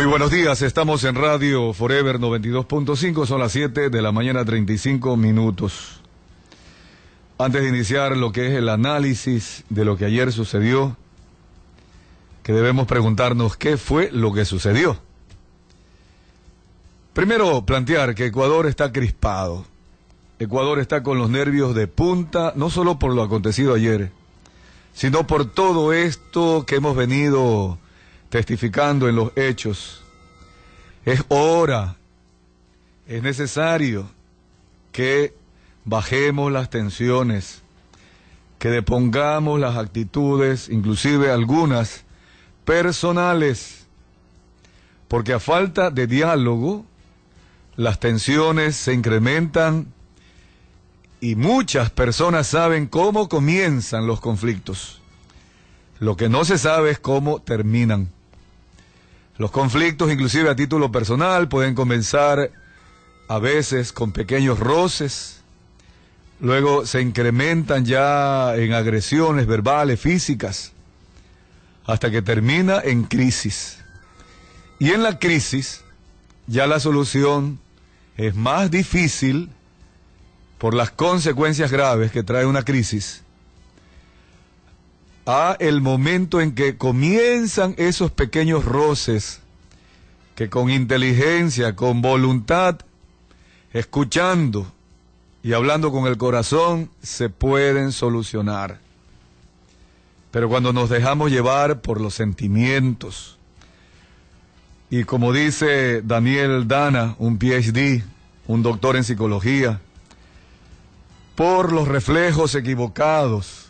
Muy buenos días, estamos en Radio Forever 92.5, son las 7 de la mañana 35 minutos. Antes de iniciar lo que es el análisis de lo que ayer sucedió, que debemos preguntarnos qué fue lo que sucedió. Primero, plantear que Ecuador está crispado. Ecuador está con los nervios de punta, no solo por lo acontecido ayer, sino por todo esto que hemos venido testificando en los hechos. Es hora, es necesario que bajemos las tensiones, que depongamos las actitudes, inclusive algunas personales, porque a falta de diálogo, las tensiones se incrementan y muchas personas saben cómo comienzan los conflictos. Lo que no se sabe es cómo terminan. Los conflictos, inclusive a título personal, pueden comenzar a veces con pequeños roces, luego se incrementan ya en agresiones verbales, físicas, hasta que termina en crisis. Y en la crisis ya la solución es más difícil por las consecuencias graves que trae una crisis a el momento en que comienzan esos pequeños roces que con inteligencia, con voluntad, escuchando y hablando con el corazón, se pueden solucionar. Pero cuando nos dejamos llevar por los sentimientos, y como dice Daniel Dana, un PhD, un doctor en psicología, por los reflejos equivocados,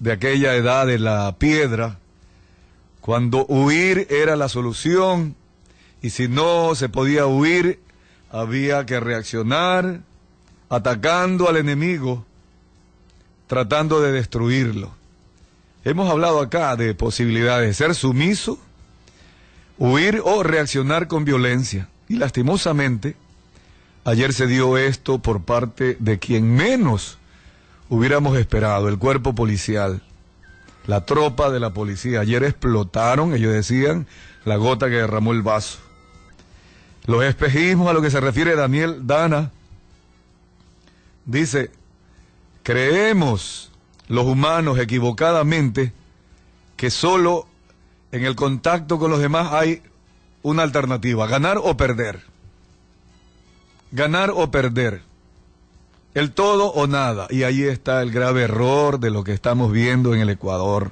de aquella edad de la piedra, cuando huir era la solución y si no se podía huir, había que reaccionar atacando al enemigo, tratando de destruirlo. Hemos hablado acá de posibilidades de ser sumiso, huir o reaccionar con violencia. Y lastimosamente, ayer se dio esto por parte de quien menos hubiéramos esperado, el cuerpo policial, la tropa de la policía. Ayer explotaron, ellos decían, la gota que derramó el vaso. Los espejismos a lo que se refiere Daniel Dana, dice, creemos los humanos equivocadamente que solo en el contacto con los demás hay una alternativa, ganar o perder. Ganar o perder. El todo o nada. Y ahí está el grave error de lo que estamos viendo en el Ecuador.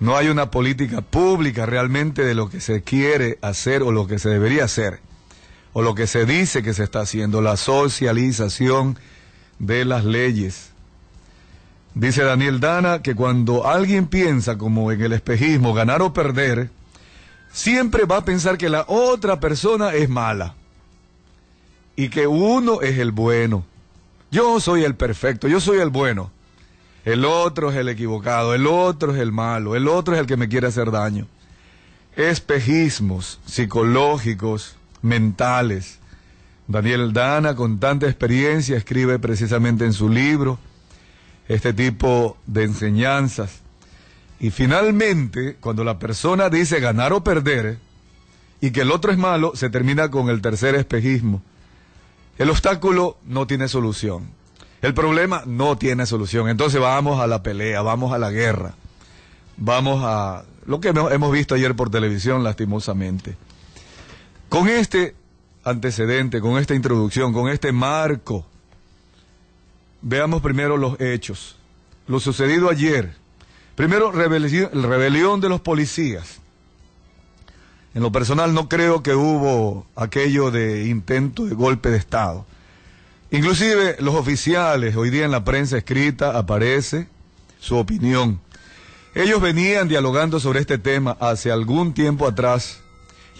No hay una política pública realmente de lo que se quiere hacer o lo que se debería hacer. O lo que se dice que se está haciendo. La socialización de las leyes. Dice Daniel Dana que cuando alguien piensa como en el espejismo ganar o perder, siempre va a pensar que la otra persona es mala y que uno es el bueno. Yo soy el perfecto, yo soy el bueno. El otro es el equivocado, el otro es el malo, el otro es el que me quiere hacer daño. Espejismos psicológicos, mentales. Daniel Dana, con tanta experiencia, escribe precisamente en su libro este tipo de enseñanzas. Y finalmente, cuando la persona dice ganar o perder, y que el otro es malo, se termina con el tercer espejismo el obstáculo no tiene solución. El problema no tiene solución. Entonces vamos a la pelea, vamos a la guerra. Vamos a lo que hemos visto ayer por televisión, lastimosamente. Con este antecedente, con esta introducción, con este marco, veamos primero los hechos. Lo sucedido ayer. Primero, rebelión, rebelión de los policías. En lo personal no creo que hubo aquello de intento de golpe de Estado. Inclusive los oficiales, hoy día en la prensa escrita aparece su opinión. Ellos venían dialogando sobre este tema hace algún tiempo atrás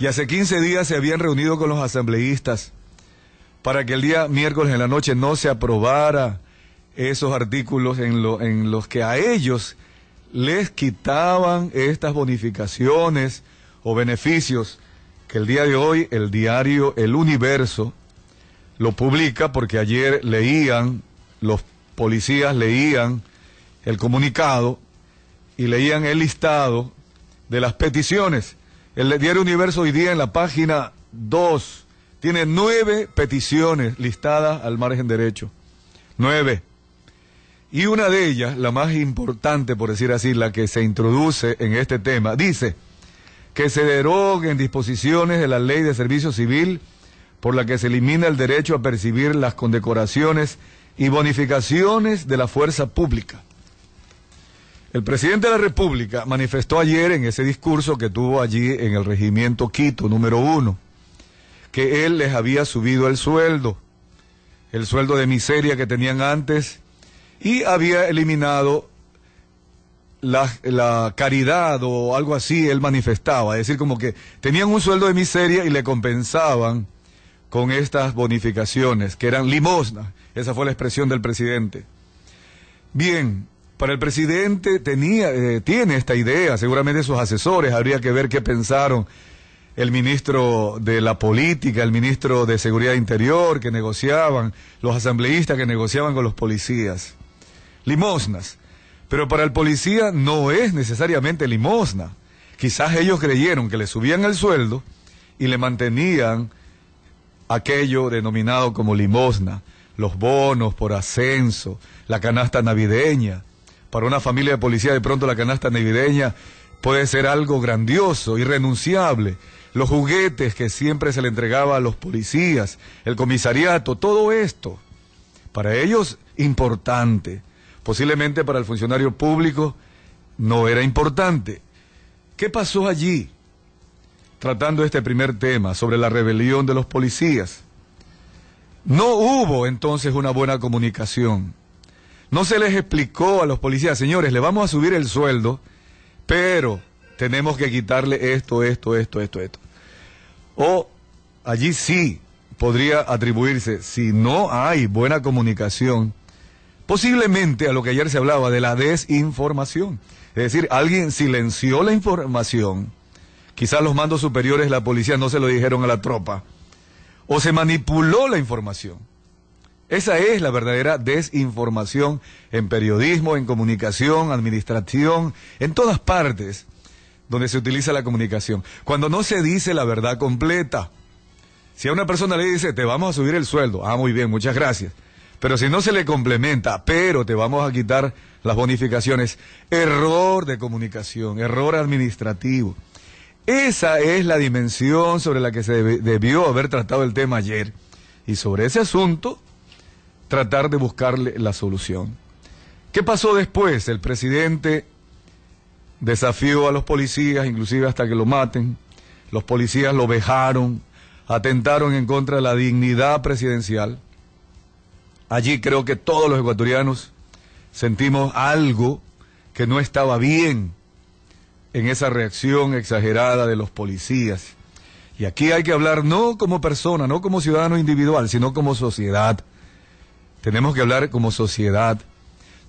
y hace 15 días se habían reunido con los asambleístas para que el día miércoles en la noche no se aprobara esos artículos en, en los que a ellos les quitaban estas bonificaciones o beneficios que el día de hoy el diario El Universo lo publica porque ayer leían, los policías leían el comunicado y leían el listado de las peticiones. El diario Universo hoy día en la página 2 tiene nueve peticiones listadas al margen derecho. Nueve. Y una de ellas, la más importante, por decir así, la que se introduce en este tema, dice que se deroguen disposiciones de la ley de servicio civil por la que se elimina el derecho a percibir las condecoraciones y bonificaciones de la fuerza pública. El presidente de la República manifestó ayer en ese discurso que tuvo allí en el regimiento Quito número uno, que él les había subido el sueldo, el sueldo de miseria que tenían antes, y había eliminado la, caridad o algo así, él manifestaba, es decir, como que tenían un sueldo de miseria y le compensaban con estas bonificaciones, que eran limosnas. Esa fue la expresión del presidente. Bien, para el presidente tenía, eh, tiene esta idea, seguramente sus asesores, habría que ver qué pensaron el ministro de la política, el ministro de seguridad interior que negociaban, los asambleístas que negociaban con los policías. Limosnas. Pero para el policía no es necesariamente limosna. Quizás ellos creyeron que le subían el sueldo y le mantenían aquello denominado como limosna, los bonos por ascenso, la canasta navideña. Para una familia de policía de pronto la canasta navideña puede ser algo grandioso, irrenunciable. Los juguetes que siempre se le entregaba a los policías, el comisariato, todo esto, para ellos importante. Posiblemente para el funcionario público no era importante. ¿Qué pasó allí? tratando este primer tema sobre la rebelión de los policías. No hubo entonces una buena comunicación. No se les explicó a los policías, señores, le vamos a subir el sueldo, pero tenemos que quitarle esto, esto, esto, esto, esto. O allí sí podría atribuirse, si no hay buena comunicación, posiblemente a lo que ayer se hablaba de la desinformación. Es decir, alguien silenció la información Quizás los mandos superiores la policía no se lo dijeron a la tropa. O se manipuló la información. Esa es la verdadera desinformación en periodismo, en comunicación, administración, en todas partes donde se utiliza la comunicación. Cuando no se dice la verdad completa. Si a una persona le dice, te vamos a subir el sueldo, ah, muy bien, muchas gracias. Pero si no se le complementa, pero te vamos a quitar las bonificaciones, error de comunicación, error administrativo. Esa es la dimensión sobre la que se debió haber tratado el tema ayer. Y sobre ese asunto, tratar de buscarle la solución. ¿Qué pasó después? El presidente desafió a los policías, inclusive hasta que lo maten. Los policías lo vejaron, atentaron en contra de la dignidad presidencial. Allí creo que todos los ecuatorianos sentimos algo que no estaba bien en esa reacción exagerada de los policías. Y aquí hay que hablar no como persona, no como ciudadano individual, sino como sociedad. Tenemos que hablar como sociedad.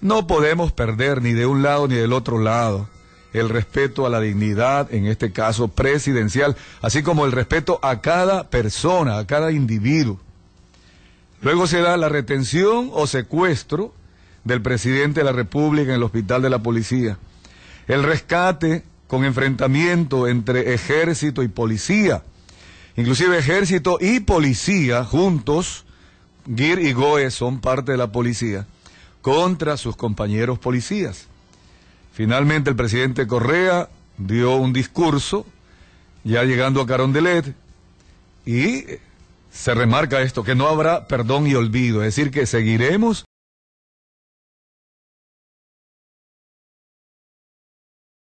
No podemos perder ni de un lado ni del otro lado el respeto a la dignidad, en este caso presidencial, así como el respeto a cada persona, a cada individuo. Luego se da la retención o secuestro del presidente de la República en el hospital de la policía. El rescate con enfrentamiento entre ejército y policía. Inclusive ejército y policía juntos, Gir y Goe son parte de la policía, contra sus compañeros policías. Finalmente el presidente Correa dio un discurso, ya llegando a Carondelet, y se remarca esto, que no habrá perdón y olvido, es decir, que seguiremos